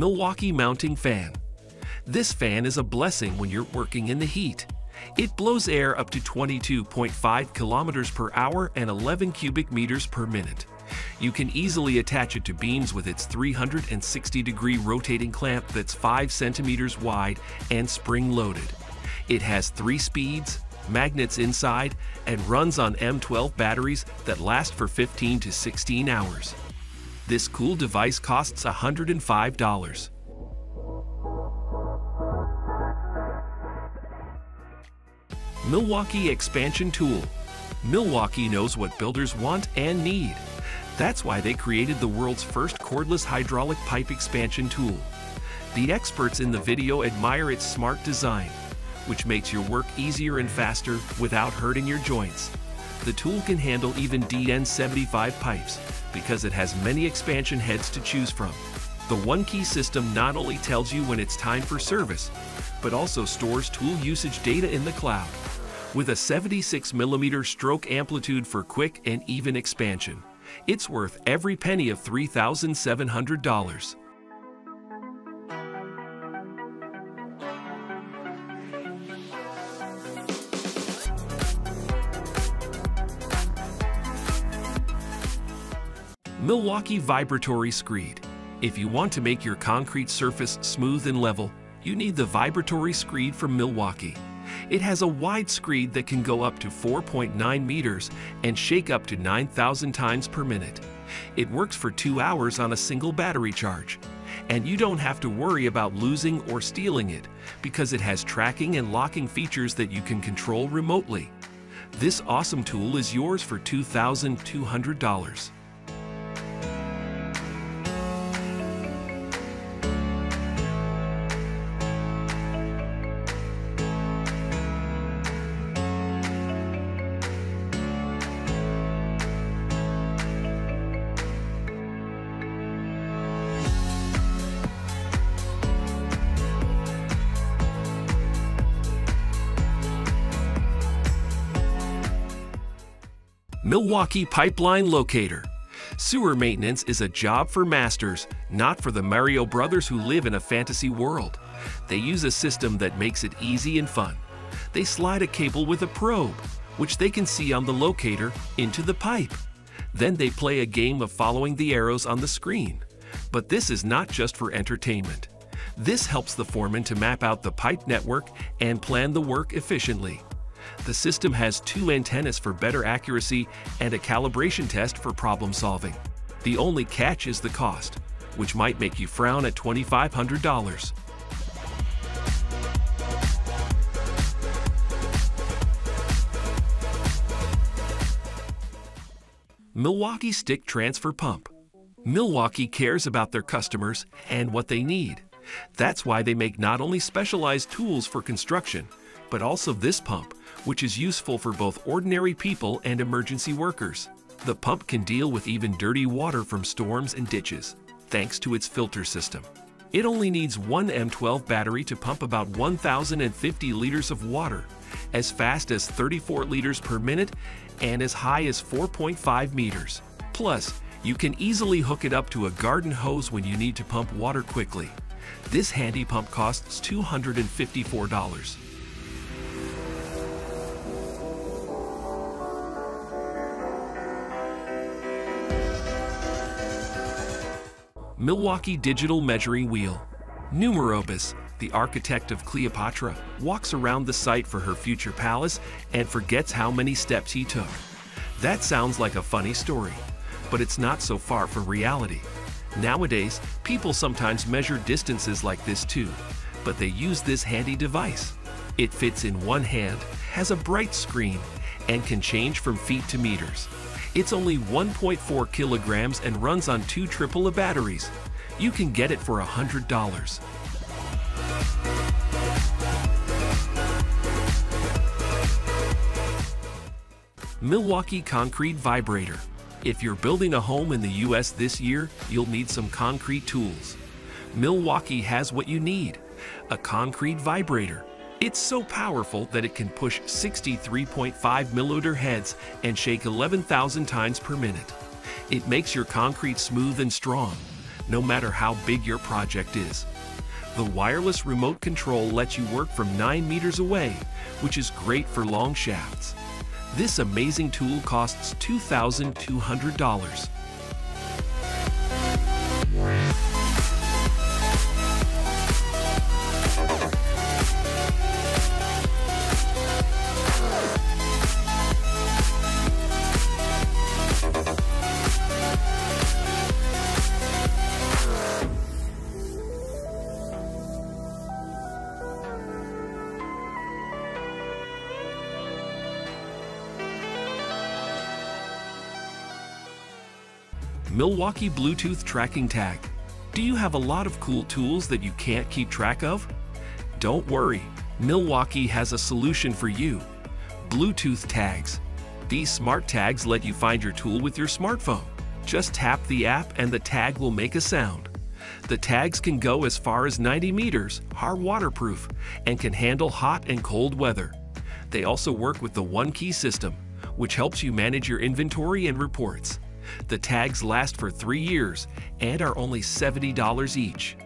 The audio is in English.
Milwaukee Mounting Fan. This fan is a blessing when you're working in the heat. It blows air up to 22.5 kilometers per hour and 11 cubic meters per minute. You can easily attach it to beams with its 360 degree rotating clamp that's 5 centimeters wide and spring loaded. It has three speeds, magnets inside, and runs on M12 batteries that last for 15 to 16 hours. This cool device costs $105. Milwaukee Expansion Tool. Milwaukee knows what builders want and need. That's why they created the world's first cordless hydraulic pipe expansion tool. The experts in the video admire its smart design, which makes your work easier and faster without hurting your joints. The tool can handle even DN75 pipes because it has many expansion heads to choose from. The One Key system not only tells you when it's time for service, but also stores tool usage data in the cloud with a 76 millimeter stroke amplitude for quick and even expansion. It's worth every penny of $3,700. Milwaukee Vibratory Screed. If you want to make your concrete surface smooth and level, you need the Vibratory Screed from Milwaukee. It has a wide screed that can go up to 4.9 meters and shake up to 9,000 times per minute. It works for two hours on a single battery charge. And you don't have to worry about losing or stealing it because it has tracking and locking features that you can control remotely. This awesome tool is yours for $2,200. Milwaukee Pipeline Locator. Sewer maintenance is a job for masters, not for the Mario brothers who live in a fantasy world. They use a system that makes it easy and fun. They slide a cable with a probe, which they can see on the locator, into the pipe. Then they play a game of following the arrows on the screen. But this is not just for entertainment. This helps the foreman to map out the pipe network and plan the work efficiently. The system has two antennas for better accuracy and a calibration test for problem solving. The only catch is the cost, which might make you frown at $2,500. Milwaukee Stick Transfer Pump. Milwaukee cares about their customers and what they need. That's why they make not only specialized tools for construction, but also this pump, which is useful for both ordinary people and emergency workers. The pump can deal with even dirty water from storms and ditches, thanks to its filter system. It only needs one M12 battery to pump about 1,050 liters of water, as fast as 34 liters per minute and as high as 4.5 meters. Plus, you can easily hook it up to a garden hose when you need to pump water quickly. This handy pump costs $254. Milwaukee Digital Measuring Wheel. Numerobis, the architect of Cleopatra, walks around the site for her future palace and forgets how many steps he took. That sounds like a funny story, but it's not so far from reality. Nowadays, people sometimes measure distances like this too, but they use this handy device. It fits in one hand, has a bright screen, and can change from feet to meters. It's only 1.4 kilograms and runs on two AAA batteries. You can get it for $100. Milwaukee Concrete Vibrator. If you're building a home in the US this year, you'll need some concrete tools. Milwaukee has what you need, a concrete vibrator. It's so powerful that it can push 63.5 milliliter heads and shake 11,000 times per minute. It makes your concrete smooth and strong, no matter how big your project is. The wireless remote control lets you work from 9 meters away, which is great for long shafts. This amazing tool costs $2,200. Milwaukee Bluetooth Tracking Tag. Do you have a lot of cool tools that you can't keep track of? Don't worry, Milwaukee has a solution for you. Bluetooth tags. These smart tags let you find your tool with your smartphone. Just tap the app and the tag will make a sound. The tags can go as far as 90 meters, are waterproof, and can handle hot and cold weather. They also work with the One Key system, which helps you manage your inventory and reports. The tags last for three years and are only $70 each.